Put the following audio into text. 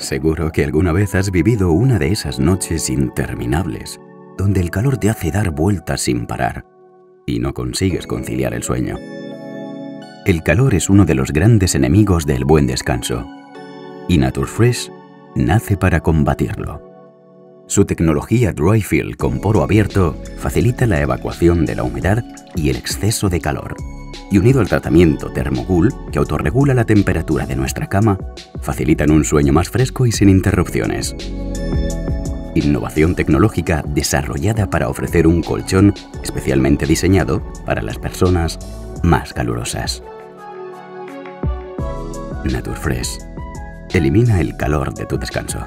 Seguro que alguna vez has vivido una de esas noches interminables, donde el calor te hace dar vueltas sin parar y no consigues conciliar el sueño. El calor es uno de los grandes enemigos del buen descanso, y Naturefresh nace para combatirlo. Su tecnología Dryfield con poro abierto facilita la evacuación de la humedad y el exceso de calor y unido al tratamiento Thermocool, que autorregula la temperatura de nuestra cama, facilitan un sueño más fresco y sin interrupciones. Innovación tecnológica desarrollada para ofrecer un colchón especialmente diseñado para las personas más calurosas. Naturefresh. Elimina el calor de tu descanso.